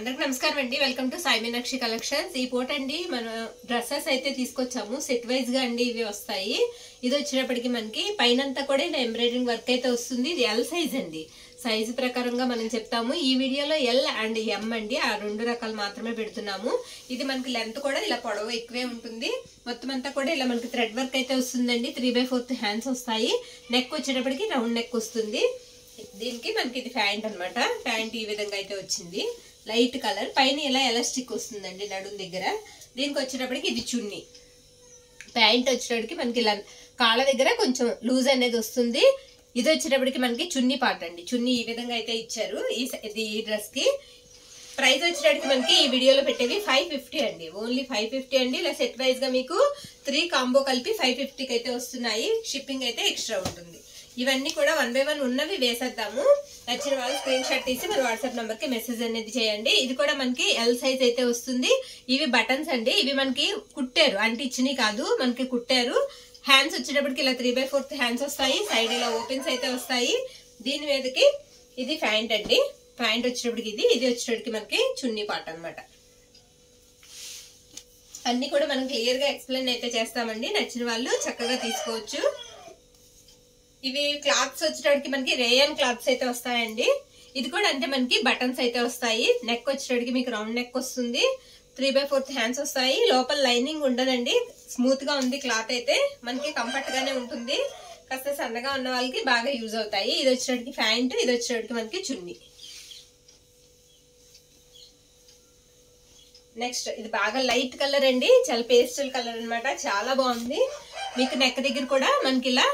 అందరికి నమస్కారం అండి. Welcome to Sai Meenakshi collections ఈ పూట అండి మన డ్రెస్సెస్ అయితే తీసుకొచ్చాము. సెట్ వైజ్గా అండి ఇవి వస్తాయి. ఇది వచ్చినప్పటికి మనకి పైనంతా కూడా ఇలా ఎంబ్రాయిడరింగ్ వర్క్ అయితే వస్తుంది. ఇది ఎల్ సైజ్ అండి. సైజు ప్రకారంగా మనం చెప్తాము. ఈ వీడియోలో ఎల్ అండ్ ఎం అండి. ఆ రెండు రకాలు మాత్రమే పెడుతున్నాము. ఇది మనకి లెంత్ కూడా ఇలా పొడవు ఎక్కువే ఉంటుంది. మొత్తం అంతా కూడా ఇలా మనకి థ్రెడ్ వర్క్ అయితే వస్తుందండి. త్రీ బై ఫోర్త్ హ్యాండ్స్ వస్తాయి. నెక్ వచ్చేటప్పటికి రౌండ్ నెక్ వస్తుంది. దీనికి మనకి ఇది ప్యాంట్ అన్నమాట. ప్యాంట్ ఈ విధంగా అయితే వచ్చింది. Light colour. పైన ఇలా ఎలాస్టిక్ వస్తుందండి నడుం దగ్గర. దీనికి వచ్చేటప్పటికి ఇది చున్నీ. ప్యాంట్ వచ్చేటప్పటికి మనకి ఇలా కాళ్ళ దగ్గర కొంచెం లూజ్ అనేది వస్తుంది. ఇది వచ్చేటప్పటికి మనకి చున్నీ పాట అండి. చున్నీ ఈ విధంగా అయితే ఇచ్చారు. ఈ ఇది ఈ డ్రెస్కి ప్రైస్ వచ్చేటప్పటికి మనకి ఈ వీడియోలో పెట్టేవి ఫైవ్ ఫిఫ్టీ అండి. ఓన్లీ ఫైవ్ ఫిఫ్టీ అండి. ఇలా సెట్ వైజ్గా మీకు త్రీ కాంబో కలిపి ఫైవ్ ఫిఫ్టీకి అయితే వస్తున్నాయి. షిప్పింగ్ అయితే ఎక్స్ట్రా ఉంటుంది. ఇవన్నీ కూడా వన్ బై వన్ ఉన్నవి వేసేద్దాము. నచ్చిన వాళ్ళు స్క్రీన్ షాట్ తీసి మన వాట్సాప్ నెంబర్కి మెసేజ్ అనేది చేయండి. ఇది కూడా మనకి ఎల్ సైజ్ అయితే వస్తుంది. ఇవి బటన్స్ అండి. ఇవి మనకి కుట్టారు. అంటే ఇచ్చినవి కాదు మనకి కుట్టారు. హ్యాండ్స్ వచ్చేటప్పటికి ఇలా త్రీ బై ఫోర్త్ హ్యాండ్స్ వస్తాయి. సైడ్ ఇలా ఓపెన్స్ అయితే వస్తాయి. దీని మీదకి ఇది ప్యాంట్ అండి. ప్యాంట్ వచ్చేటప్పటికి ఇది ఇది వచ్చేటప్పటికి మనకి చున్నీ పాట అన్నమాట. అన్ని కూడా మనం క్లియర్గా ఎక్స్ప్లెయిన్ అయితే చేస్తామండి. నచ్చిన వాళ్ళు చక్కగా తీసుకోవచ్చు. ఇవి క్లాత్స్ వచ్చేటప్పటికి మనకి రేయన్ క్లాత్స్ అయితే వస్తాయండి. ఇది కూడా అంటే మనకి బటన్స్ అయితే వస్తాయి. నెక్ వచ్చేటప్పటికి మీకు రౌండ్ నెక్ వస్తుంది. త్రీ బై ఫోర్త్ హ్యాండ్స్ వస్తాయి. లోపల లైనింగ్ ఉండదండి. స్మూత్గా ఉంది క్లాత్ అయితే. మనకి కంఫర్ట్ గానే ఉంటుంది. కాస్త సన్నగా ఉన్న వాళ్ళకి బాగా యూజ్ అవుతాయి. ఇది వచ్చేటప్పటికి ప్యాంట్ ఇది వచ్చేటప్పటికి మనకి చున్నీ. నెక్స్ట్ ఇది బాగా లైట్ కలర్ అండి. చాలా పేస్టల్ కలర్ అన్నమాట. చాలా బాగుంది. మీకు నెక్ దగ్గర కూడా మనకి ఇలా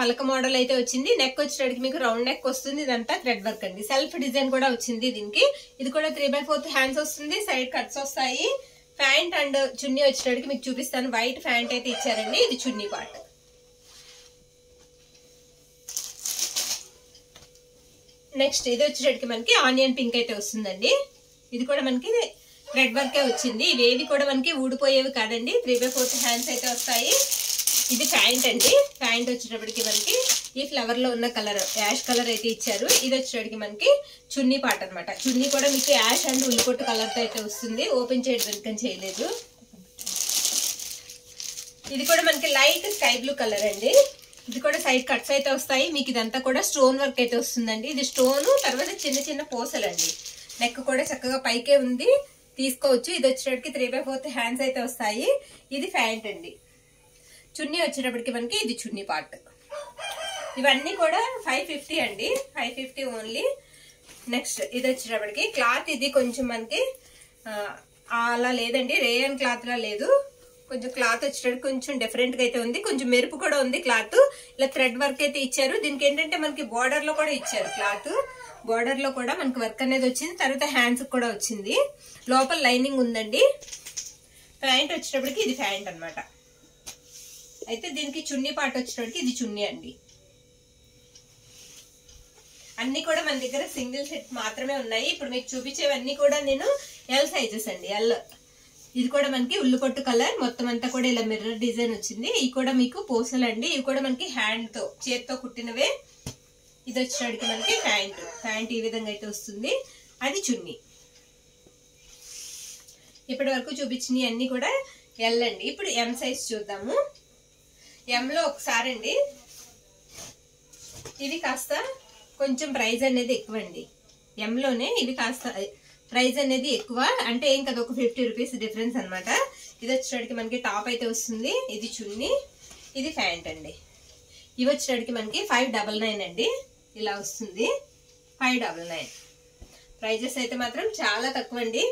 పలక మోడల్ అయితే వచ్చింది. నెక్ వచ్చేటడికి మీకు రౌండ్ నెక్ వస్తుంది. ఇదంతా థ్రెడ్ వర్క్ అండి. సెల్ఫ్ డిజైన్ కూడా వచ్చింది దీనికి. ఇది కూడా త్రీ బై ఫోర్త్ హ్యాండ్స్ వస్తుంది. సైడ్ కట్స్ వస్తాయి. ప్యాంట్ అండ్ చున్నీ వచ్చేటడికి మీకు చూపిస్తాను. వైట్ ప్యాంట్ అయితే ఇచ్చారండి. ఇది చున్నీ పార్ట్ నెక్స్ట్ ఇది వచ్చేటడికి మనకి ఆనియన్ పింక్ అయితే వస్తుందండి. ఇది కూడా మనకి రెడ్ వర్కే వచ్చింది. ఇవేవి కూడా మనకి ఊడిపోయేవి కాదండి. త్రీ బై ఫోర్త్ హ్యాండ్స్ అయితే వస్తాయి. ఇది ప్యాంట్ అండి. ప్యాంట్ వచ్చేటప్పటికి మనకి ఈ ఫ్లవర్లో ఉన్న కలర్ యాష్ కలర్ అయితే ఇచ్చారు. ఇది వచ్చేటప్పటికి మనకి చున్నీ పాట అనమాట చున్నీ కూడా మీకు యాష్ అండ్ ఉల్లిపొట్టు కలర్తో అయితే వస్తుంది. ఓపెన్ చేయడం చేయలేదు. ఇది కూడా మనకి లైట్ స్కై బ్లూ కలర్ అండి. ఇది కూడా సైడ్ కట్స్ అయితే వస్తాయి. మీకు ఇదంతా కూడా స్టోన్ వర్క్ అయితే వస్తుందండి. ఇది స్టోన్ తర్వాత చిన్న చిన్న పూసలండి. నెక్ కూడా చక్కగా పైకే ఉంది. తీసుకోవచ్చు. ఇది వచ్చేటప్పటికి త్రీ బై ఫోర్త్ హ్యాండ్స్ అయితే వస్తాయి. ఇది ఫ్యాంట్ అండి. చున్నీ వచ్చేటప్పటికి మనకి ఇది చున్నీ పార్ట్ ఇవన్నీ కూడా ఫైవ్ ఫిఫ్టీ అండి. ఫైవ్ ఫిఫ్టీ ఓన్లీ నెక్స్ట్ ఇది వచ్చేటప్పటికి క్లాత్ ఇది కొంచెం మనకి అలా లేదండి. రేయన్ క్లాత్ లా లేదు. కొంచెం క్లాత్ వచ్చేటప్పుడు కొంచెం డిఫరెంట్గా అయితే ఉంది. కొంచెం మెరుపు కూడా ఉంది క్లాత్ ఇలా థ్రెడ్ వర్క్ అయితే ఇచ్చారు. దీనికి ఏంటంటే మనకి బార్డర్లో కూడా ఇచ్చారు క్లాత్ బార్డర్లో కూడా మనకి వర్క్ అనేది వచ్చింది. తర్వాత హ్యాండ్స్ కూడా వచ్చింది. లోపల లైనింగ్ ఉందండి. ప్యాంట్ వచ్చేటప్పటికి ఇది ప్యాంట్ అన్నమాట. అయితే దీనికి చున్నీ పాట వచ్చేటప్పటికి ఇది చున్నీ అండి. అన్ని కూడా మన దగ్గర సింగిల్ సెట్ మాత్రమే ఉన్నాయి. ఇప్పుడు మీకు చూపించేవన్నీ కూడా నేను ఎల్ సైజెస్ అండి. ఎల్ ఇది కూడా మనకి ఉల్లిపొట్టు కలర్ మొత్తం అంతా కూడా ఇలా మిర్రర్ డిజైన్ వచ్చింది. ఇవి కూడా మీకు పోసలు అండి ఇవి కూడా మనకి హ్యాండ్తో చేత్తో కుట్టినవే. ఇది వచ్చేటికి మనకి ప్యాంట్. ప్యాంట్ ఈ విధంగా అయితే వస్తుంది. అది చున్నీ. ఇప్పటి వరకు చూపించినవి అన్నీ కూడా ఎల్ అండి. ఇప్పుడు ఎం సైజ్ చూద్దాము. ఎంలో ఒకసారి అండి ఇది కాస్త కొంచెం ప్రైజ్ అనేది ఎక్కువ అండి ఎంలోనే ఇది కాస్త ప్రైజ్ అనేది ఎక్కువ. అంటే ఏం కదా ఒక ఫిఫ్టీ రూపీస్ డిఫరెన్స్ అనమాట ఇది వచ్చేటికి మనకి టాప్ అయితే వస్తుంది. ఇది చున్నీ. ఇది ప్యాంట్ అండి. ఇవి వచ్చేటికి మనకి ఫైవ్ డబల్ నైన్ అండి. ఇలా వస్తుంది. ఫైవ్ డబల్ నైన్ ప్రైజెస్ అయితే మాత్రం చాలా తక్కువ అండి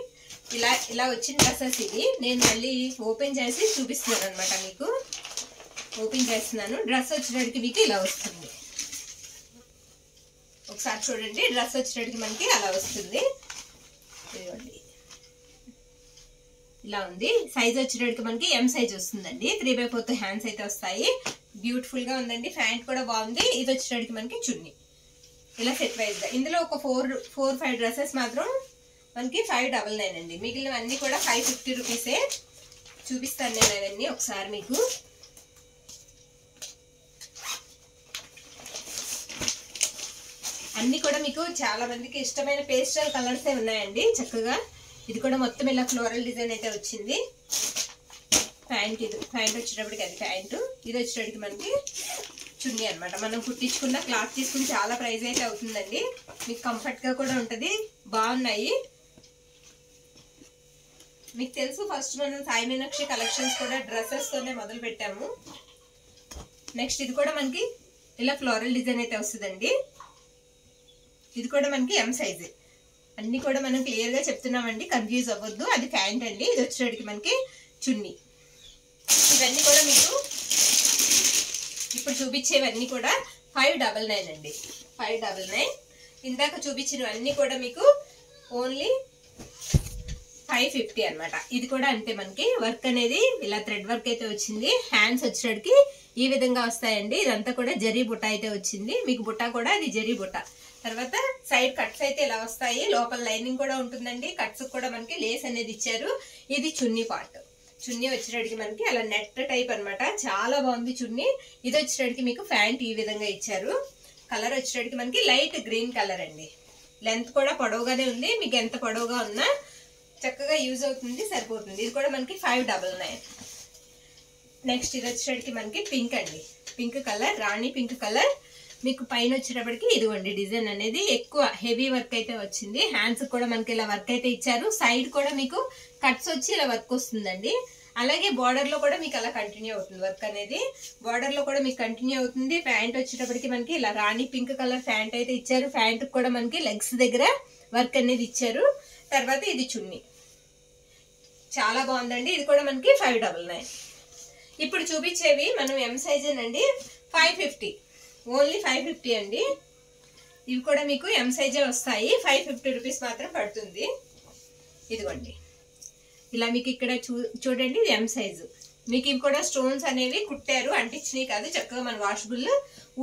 ఇలా ఇలా వచ్చిన డ్రెస్సెస్ ఇవి నేను మళ్ళీ ఓపెన్ చేసి చూపిస్తున్నాను అనమాట మీకు. ఓపెన్ చేస్తున్నాను. డ్రెస్ వచ్చేటడికి మీకు ఇలా వస్తుంది. ఒకసారి చూడండి. డ్రెస్ వచ్చేటడికి మనకి అలా వస్తుంది. ఇదిగోండి. ఇలా ఉంది. సైజ్ వచ్చేటడికి మనకి ఎం సైజ్ వస్తుందండి. త్రీ బై ఫోర్త్ హ్యాండ్స్ అయితే వస్తాయి. బ్యూటిఫుల్గా ఉందండి. ప్యాంట్ కూడా బాగుంది. ఇది వచ్చేటడికి మనకి చున్నీ. ఇలా సెట్ వైజ్ ఇందులో ఒక ఫోర్ ఫోర్ ఫైవ్ డ్రెస్సెస్ మాత్రం మనకి ఫైవ్ డబల్ నైన్ అండి. మిగిలినవన్నీ కూడా ఫైవ్ ఫిఫ్టీ రూపీసే చూపిస్తాను నేను అవన్నీ ఒకసారి మీకు. అన్నీ కూడా మీకు చాలా మందికి ఇష్టమైన పేస్టల్ కలర్స్ ఉన్నాయండి చక్కగా. ఇది కూడా మొత్తం ఇలా ఫ్లోరల్ డిజైన్ అయితే వచ్చింది. ప్యాంట్ ఇది ప్యాంట్ వచ్చేటప్పటికి అది ప్యాంటు ఇది వచ్చేటప్పటికి మనకి చున్నీ అనమాట మనం కుట్టించుకున్న క్లాత్ తీసుకుని చాలా ప్రైస్ అయితే అవుతుందండి. మీకు కంఫర్ట్గా కూడా ఉంటుంది. బాగున్నాయి. మీకు తెలుసు ఫస్ట్ మనం సాయి మీనాక్షి కలెక్షన్స్ కూడా డ్రెస్సెస్తోనే మొదలు పెట్టాము. నెక్స్ట్ ఇది కూడా మనకి ఇలా ఫ్లోరల్ డిజైన్ అయితే వస్తుందండి. ఇది కూడా మనకి ఎం సైజ్ అన్నీ కూడా మనం క్లియర్గా చెప్తున్నామండి. కన్ఫ్యూజ్ అవ్వద్దు. అది ప్యాంట్ అండి. ఇది వచ్చేటికి మనకి చున్నీ. ఇవన్నీ కూడా మీకు ఇప్పుడు చూపించేవన్నీ కూడా ఫైవ్ డబల్ నైన్ అండి. ఫైవ్ డబల్ నైన్ ఇందాక చూపించినవన్నీ కూడా మీకు ఓన్లీ ఫైవ్ ఫిఫ్టీ అనమాట ఇది కూడా అంతే మనకి. వర్క్ అనేది ఇలా థ్రెడ్ వర్క్ అయితే వచ్చింది. హ్యాండ్స్ వచ్చేటికి ఈ విధంగా వస్తాయండి. ఇదంతా కూడా జరీ బుట్ట అయితే వచ్చింది. మీకు బుట్ట కూడా అది జరీ బుట్ట. తర్వాత సైడ్ కట్స్ అయితే ఇలా వస్తాయి. లోపల లైనింగ్ కూడా ఉంటుందండి. కట్స్ కూడా మనకి లేస్ అనేది ఇచ్చారు. ఇది చున్నీ పార్ట్ చున్నీ వచ్చేటడికి మనకి అలా నెట్ టైప్ అనమాట చాలా బాగుంది చున్నీ. ఇది వచ్చేటడికి మీకు ప్యాంట్ ఈ విధంగా ఇచ్చారు. కలర్ వచ్చేటడికి మనకి లైట్ గ్రీన్ కలర్ అండి. లెంత్ కూడా పొడవుగానే ఉంది. మీకు ఎంత పొడవుగా ఉన్నా చక్కగా యూజ్ అవుతుంది సరిపోతుంది. ఇది కూడా మనకి ఫైవ్ డబల్ నైన్. నెక్స్ట్ ఇది వచ్చేటడికి మనకి పింక్ అండి. పింక్ కలర్ రాణి పింక్ కలర్. మీకు పైన వచ్చేటప్పటికి ఇదిగోండి డిజైన్ అనేది ఎక్కువ హెవీ వర్క్ అయితే వచ్చింది. హ్యాండ్స్ కూడా మనకి ఇలా వర్క్ అయితే ఇచ్చారు. సైడ్ కూడా మీకు కట్స్ వచ్చి ఇలా వర్క్ వస్తుందండి. అలాగే బార్డర్లో కూడా మీకు అలా కంటిన్యూ అవుతుంది వర్క్ అనేది. బార్డర్లో కూడా మీకు కంటిన్యూ అవుతుంది. ప్యాంట్ వచ్చేటప్పటికి మనకి ఇలా రాణి పింక్ కలర్ ప్యాంట్ అయితే ఇచ్చారు. ప్యాంట్ కూడా మనకి లెగ్స్ దగ్గర వర్క్ అనేది ఇచ్చారు. తర్వాత ఇది చున్నీ. చాలా బాగుందండి. ఇది కూడా మనకి ఫైవ్ డబల్ నైన్ ఇప్పుడు చూపించేవి మనం M సైజేనండి five fifty only five fifty అండి. ఇవి కూడా మీకు ఎం సైజే వస్తాయి. ఫైవ్ ఫిఫ్టీ రూపీస్ మాత్రం పడుతుంది. ఇదిగోండి. ఇలా మీకు ఇక్కడ చూ చూడండి ఇది ఎం సైజు మీకు ఇవి కూడా స్టోన్స్ అనేవి కుట్టారు అంటించినవి కాదు చక్కగా మన వాషబుల్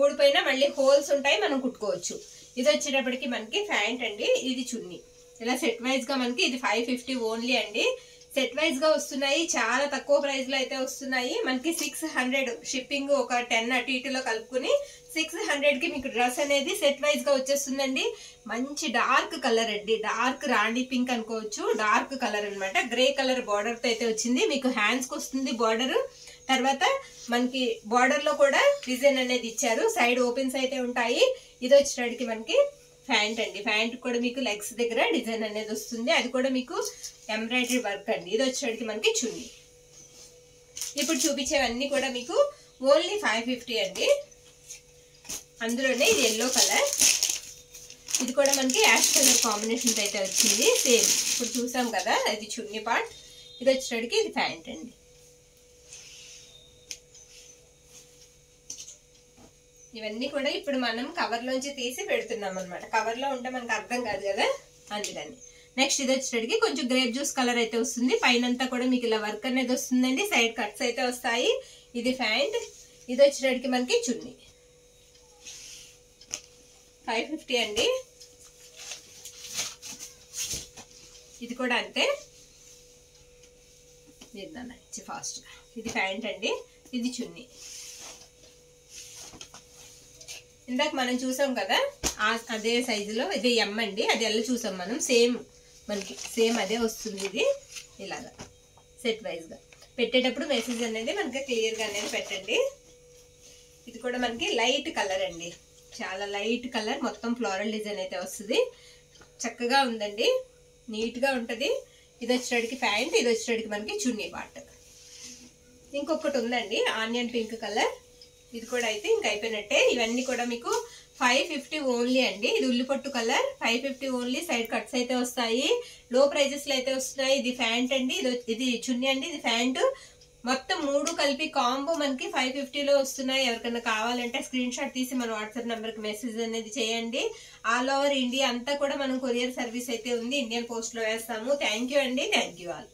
ఊడిపోయినా మళ్ళీ హోల్స్ ఉంటాయి మనం కుట్టుకోవచ్చు. ఇది వచ్చేటప్పటికి మనకి ప్యాంట్ అండి ఇది చున్నీ. ఇలా సెట్ వైజ్గా మనకి ఇది ఫైవ్ ఫిఫ్టీ ఓన్లీ అండి. సెట్ వైజ్గా వస్తున్నాయి. చాలా తక్కువ ప్రైస్లో అయితే వస్తున్నాయి. మనకి సిక్స్ హండ్రెడ్ షిప్పింగ్ ఒక టెన్ అటు ఇటులో కలుపుకుని సిక్స్ హండ్రెడ్కి మీకు డ్రెస్ అనేది సెట్ వైజ్గా వచ్చేస్తుందండి. మంచి డార్క్ కలర్ అండి. డార్క్ రాణి పింక్ అనుకోవచ్చు. డార్క్ కలర్ అనమాట గ్రే కలర్ బార్డర్తో అయితే వచ్చింది. మీకు హ్యాండ్స్కి వస్తుంది బార్డర్ తర్వాత మనకి బార్డర్లో కూడా డిజైన్ అనేది ఇచ్చారు. సైడ్ ఓపెన్స్ అయితే ఉంటాయి. ఇది వచ్చేటికి మనకి ప్యాంట్ అండి. ప్యాంట్ కూడా మీకు లెగ్స్ దగ్గర డిజైన్ అనేది వస్తుంది. అది కూడా మీకు ఎంబ్రాయిడరీ వర్క్ అండి. ఇది వచ్చేటికి మనకి చున్నీ. ఇప్పుడు చూపించేవన్నీ కూడా మీకు ఓన్లీ ఫైవ్ ఫిఫ్టీ అండి. అందులోనే ఇది ఎల్లో కలర్ ఇది కూడా మనకి యాష్ కలర్ కాంబినేషన్స్ అయితే వచ్చింది. సేమ్. ఇప్పుడు చూసాం కదా అది చున్నీ పార్ట్. ఇది వచ్చేటికి ఇది ప్యాంట్ అండి. ఇవన్నీ కూడా ఇప్పుడు మనం కవర్లోంచి తీసి పెడుతున్నాం అనమాట కవర్లో ఉంటే మనకు అర్థం కాదు కదా? అందుకని. నెక్స్ట్ ఇది వచ్చేటికి కొంచెం గ్రేప్ జ్యూస్ కలర్ అయితే వస్తుంది. పైనంతా కూడా మీకు ఇలా వర్క్ అనేది వస్తుందండి. సైడ్ కట్స్ అయితే వస్తాయి. ఇది ప్యాంట్ ఇది వచ్చేటికి మనకి చున్నీ. ఫైవ్ ఫిఫ్టీ అండి. ఇది కూడా అంతే. ఇచ్చి ఫాస్ట్గా ఇది ప్యాంట్ అండి. ఇది చున్నీ. ఇందాక మనం చూసాం కదా ఆ- అదే సైజులో ఇది ఎమ్ అండి అది ఎలా చూసాం మనం? సేమ్ మనకి సేమ్ అదే వస్తుంది ఇది. ఇలాగా సెట్ వైజ్గా పెట్టేటప్పుడు మెసేజ్ అనేది మనకి క్లియర్గా అనేది పెట్టండి. ఇది కూడా మనకి లైట్ కలర్ అండి. చాలా లైట్ కలర్ మొత్తం ఫ్లోరల్ డిజైన్ అయితే వస్తుంది. చక్కగా ఉందండి. నీట్గా ఉంటుంది. ఇది వచ్చేటికి ప్యాంట్ ఇది వచ్చేటికి మనకి చున్నీ పార్ట్. ఇంకొకటి ఉందండి ఆనియన్ పింక్ కలర్ ఇది కూడా అయితే ఇంక అయిపోయినట్టే. ఇవన్నీ కూడా మీకు ఫైవ్ ఫిఫ్టీ ఓన్లీ అండి. ఇది ఉల్లిపొట్టు colour. Five fifty only side cuts అయితే వస్తాయి. లో ప్రైజెస్లో అయితే వస్తున్నాయి. ఇది ఫ్యాంట్ అండి. ఇది ఇది చున్నీ అండి. ఇది ఫ్యాంట్ మొత్తం మూడు కలిపి కాంబో మనకి ఫైవ్ ఫిఫ్టీలో వస్తున్నాయి. ఎవరికైనా కావాలంటే స్క్రీన్ షాట్ తీసి మన వాట్సాప్ నెంబర్కి మెసేజ్ అనేది చేయండి. ఆల్ ఓవర్ ఇండియా అంతా కూడా మనం కొరియర్ సర్వీస్ అయితే ఉంది. ఇండియన్ పోస్ట్లో వేస్తాము. థ్యాంక్ యూ అండి. Thank you all